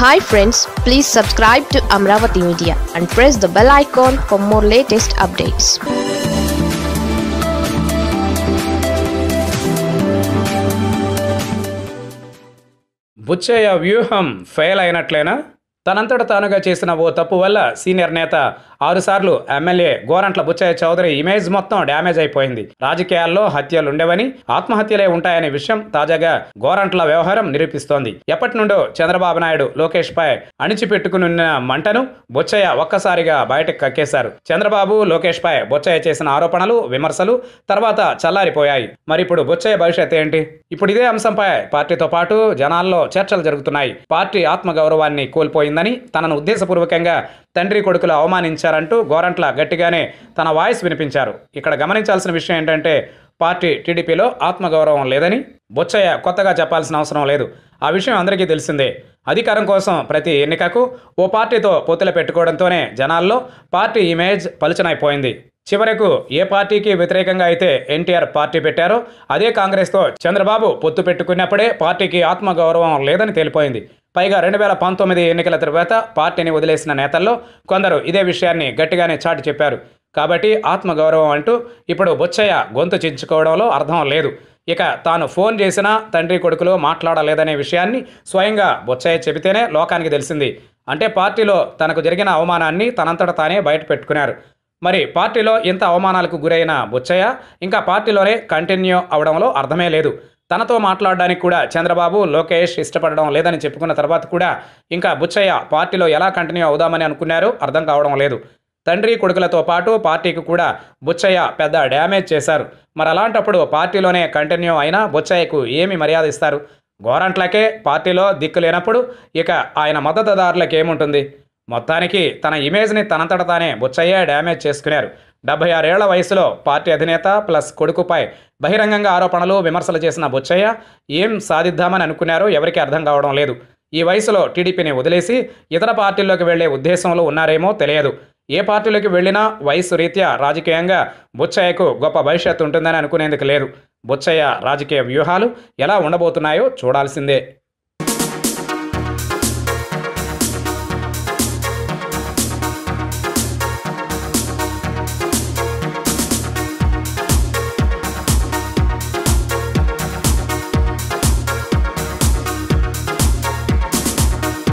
Hi friends please subscribe to Amaravati media and press the bell icon for more latest updates Butchaiah వ్యూహం fail అయినట్లేనా? తనంతట తానుగా చేసిన ఓ తప్పు వల్ల సీనియర్ నేత ఆరుసార్లు ఎమ్మెల్యే గోరంట్ల బుచ్చయ్య చౌదరి ఇమేజ్ మొత్తం డ్యామేజ్ అయిపోయింది. రాజకీయాల్లో హత్యలుండవని ఆత్మహత్యలే ఉంటాయనే విషయం తాజాగా గోరంట్ల వ్యవహారం నిరూపిస్తోంది. ఎప్పటి నుండో చంద్రబాబు నాయుడు లోకేష్ పై అణిచిపెట్టుకునున్న మంటను బొచ్చయ్య ఒక్కసారిగా బయటకు కక్కేశారు. చంద్రబాబు లోకేష్ పై బొచ్చయ్య చేసిన ఆరోపణలు విమర్శలు తర్వాత చల్లారిపోయాయి. మరి ఇప్పుడు బొచ్చయ్య భవిష్యత్ ఏంటి? ఇప్పుడు ఇదే అంశంపై పార్టీతో పాటు జనాల్లో చర్చలు జరుగుతున్నాయి. పార్టీ ఆత్మగౌరవాన్ని కోల్పోయిందని తనను ఉద్దేశపూర్వకంగా తండ్రి కొడుకులు అవమానించారు. అవమానించారంటూ గోరంట్ల గట్టిగానే తన వాయిస్ వినిపించారు. ఇక్కడ గమనించాల్సిన విషయం ఏంటంటే పార్టీ టీడీపీలో ఆత్మగౌరవం లేదని బొచ్చయ్య కొత్తగా చెప్పాల్సిన అవసరం లేదు. ఆ విషయం అందరికీ తెలిసిందే. అధికారం కోసం ప్రతి ఎన్నికకు ఓ పార్టీతో పొత్తులు పెట్టుకోవడంతోనే జనాల్లో పార్టీ ఇమేజ్ పలుచనైపోయింది. చివరకు ఏ పార్టీకి వ్యతిరేకంగా అయితే ఎన్టీఆర్ పార్టీ పెట్టారో అదే కాంగ్రెస్తో చంద్రబాబు పొత్తు పెట్టుకున్నప్పుడే పార్టీకి ఆత్మగౌరవం లేదని తేలిపోయింది. పైగా రెండు వేల పంతొమ్మిది ఎన్నికల తరువాత పార్టీని వదిలేసిన నేతల్లో కొందరు ఇదే విషయాన్ని గట్టిగానే చాటి చెప్పారు. కాబట్టి ఆత్మగౌరవం అంటూ ఇప్పుడు బొచ్చయ్య గొంతు చించుకోవడంలో అర్థం లేదు. ఇక తాను ఫోన్ చేసినా తండ్రి కొడుకులు మాట్లాడలేదనే విషయాన్ని స్వయంగా బొచ్చయ్య చెబితేనే లోకానికి తెలిసింది. అంటే పార్టీలో తనకు జరిగిన అవమానాన్ని తనంతట తానే బయట పెట్టుకున్నారు. మరి పార్టీలో ఇంత అవమానాలకు గురైన బుచ్చయ్య ఇంకా పార్టీలోనే కంటిన్యూ అవడంలో అర్థమే లేదు. తనతో మాట్లాడడానికి కూడా చంద్రబాబు లోకేష్ ఇష్టపడడం లేదని చెప్పుకున్న తర్వాత కూడా ఇంకా బుచ్చయ్య పార్టీలో ఎలా కంటిన్యూ అవుదామని అనుకున్నారు అర్థం కావడం లేదు. తండ్రి కొడుకులతో పాటు పార్టీకి కూడా బుచ్చయ్య పెద్ద డ్యామేజ్ చేశారు. మరి అలాంటప్పుడు పార్టీలోనే కంటిన్యూ అయినా బుచ్చయ్యకు ఏమి మర్యాద ఇస్తారు? గోరంట్లకే పార్టీలో దిక్కు లేనప్పుడు ఇక ఆయన మద్దతుదారులకు ఏముంటుంది మొత్తానికి తన ఇమేజ్ని తనంతట తానే బుచ్చయ్య డ్యామేజ్ చేసుకున్నారు. డెబ్బై ఆరేళ్ళ వయసులో పార్టీ అధినేత ప్లస్ కొడుకుపై బహిరంగంగా ఆరోపణలు విమర్శలు చేసిన బుచ్చయ్య ఏం సాధిద్దామని అనుకున్నారో ఎవరికీ అర్థం కావడం లేదు. ఈ వయసులో టీడీపీని వదిలేసి ఇతర పార్టీల్లోకి వెళ్ళే ఉద్దేశంలో ఉన్నారేమో తెలియదు. ఏ పార్టీలోకి వెళ్ళినా వయసు రీత్యా రాజకీయంగా బుచ్చయ్యకు గొప్ప భవిష్యత్తు ఉంటుందని అనుకునేందుకు లేదు. బుచ్చయ్య రాజకీయ వ్యూహాలు ఎలా ఉండబోతున్నాయో చూడాల్సిందే.